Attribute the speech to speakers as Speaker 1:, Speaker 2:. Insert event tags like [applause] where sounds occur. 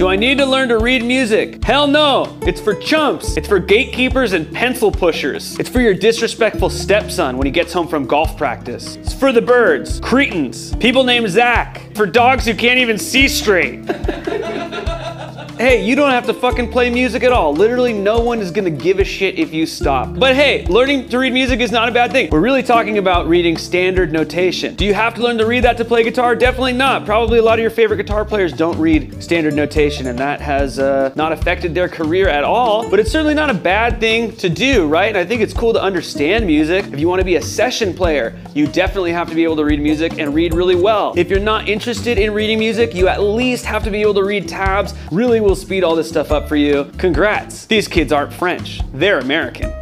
Speaker 1: Do I need to learn to read music? Hell no. It's for chumps. It's for gatekeepers and pencil pushers. It's for your disrespectful stepson when he gets home from golf practice. It's for the birds, cretins, people named Zak, for dogs who can't even see straight. [laughs] Hey, you don't have to fucking play music at all. Literally, no one is gonna give a shit if you stop. But hey, learning to read music is not a bad thing. We're really talking about reading standard notation. Do you have to learn to read that to play guitar? Definitely not. Probably a lot of your favorite guitar players don't read standard notation, and that has uh, not affected their career at all. But it's certainly not a bad thing to do, right? And I think it's cool to understand music. If you wanna be a session player, you definitely have to be able to read music and read really well. If you're not interested in reading music, you at least have to be able to read tabs. Really will speed all this stuff up for you. Congrats. These kids aren't French, they're American.